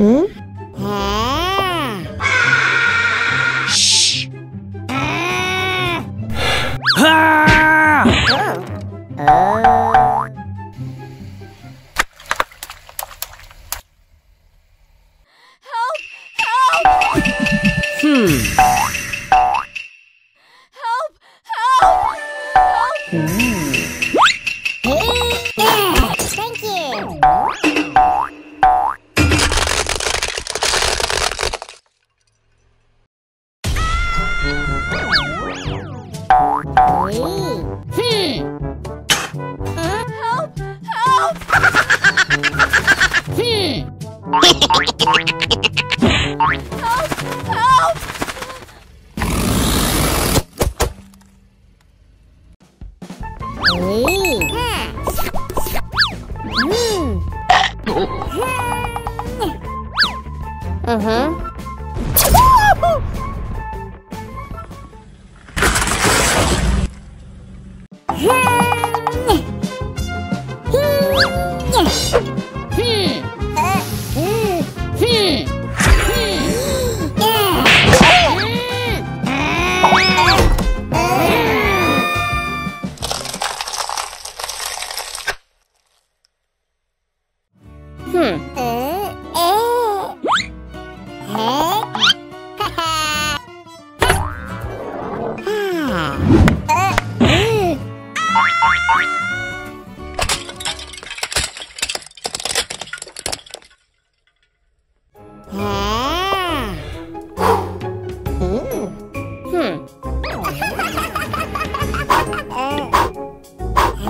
Hmm? Shh. Ah! Help! Help! Hmm. Uh-huh.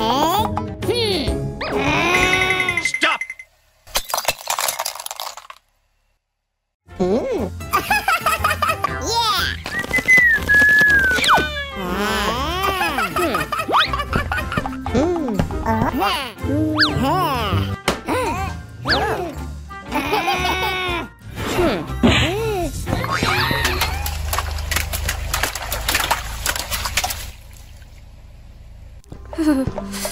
Stop! 흐흐흐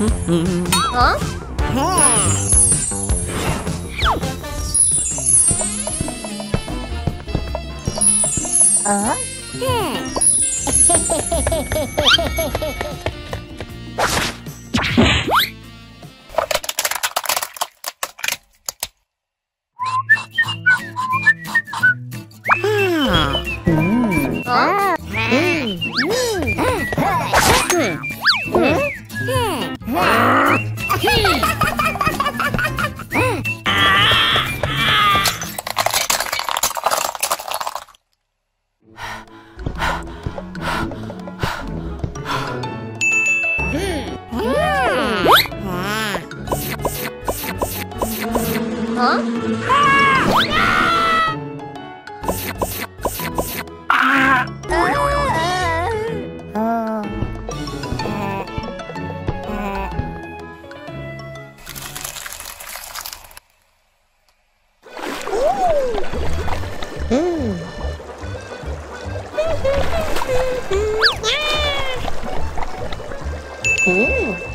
huh? Huh? Huh? Ooh.